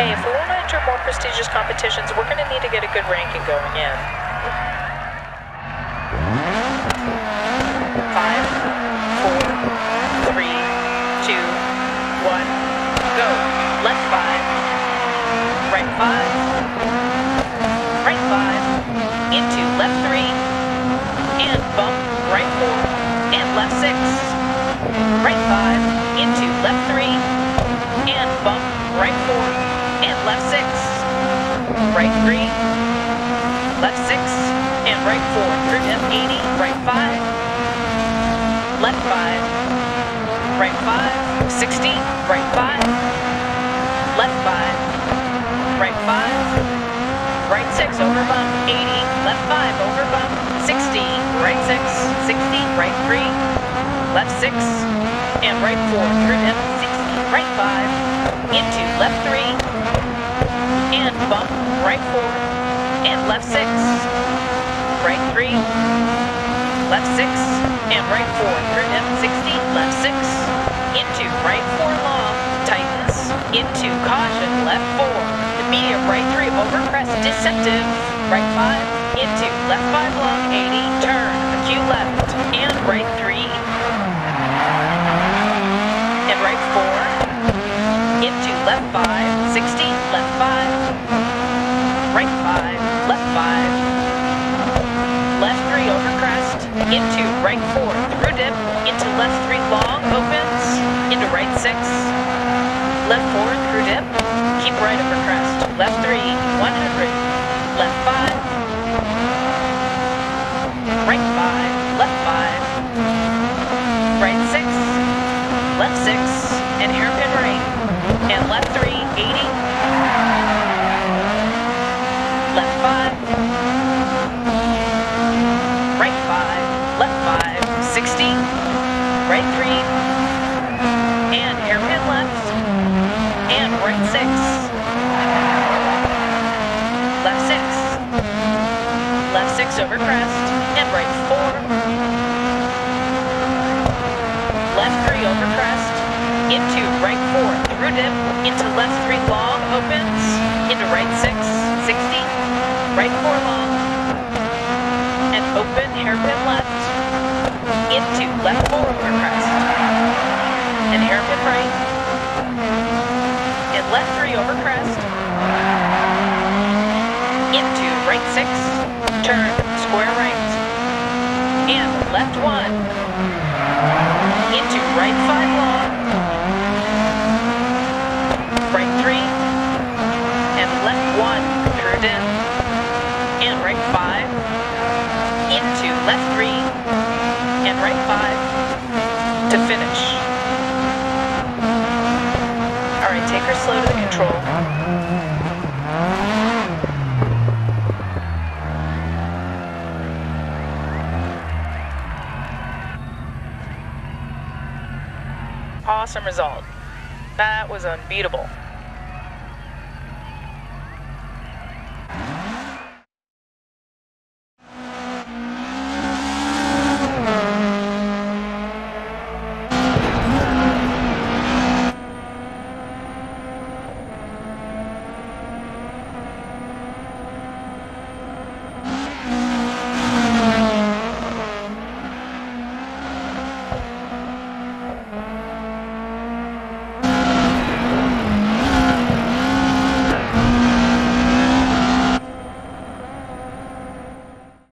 Hey, if we want to enter more prestigious competitions, we're going to need to get a good ranking going in. Five, four, three, two, one, go. Left five, right five, right five, into left three, and bump, right four, and left six, right five, into left three, and bump, right four, and left six, right three, left six, and right four, through dip 80, right five, left five, right five, 60, right five, left five, right five, right six, over bump, 80, left five, over bump, 60, right six, 60, right three, left six, and right four, through dip 60, right five, into left three, and bump, right four, and left six, right three, left 6, and right 4 through M60, left 6, into right 4 long, Tightness. into caution, left 4, Immediate medium right 3 over crest, deceptive, right 5, into left 5 long, 80, turn, the left, and right 3. Left three long, opens, into right six, left four, through dip, keep right over crest, left three, 100, left five, right five, left five, right six, left six, and hairpin right, and left three, 80, left five, right five, left five, 60, right three, and hairpin left, and right six, left six, left six over crest, and right four, left three over crest, into right four, through dip, into left three long, opens, into right six, 60, right four long, and open hairpin left, into left four over crest, and hairpin right, and left three over crest, into right six, turn, square right, and left one, into right five long, right three, and left one, third in, and right five, into left three, and right five, to finish. All right, take her slow to the control. Awesome result. That was unbeatable.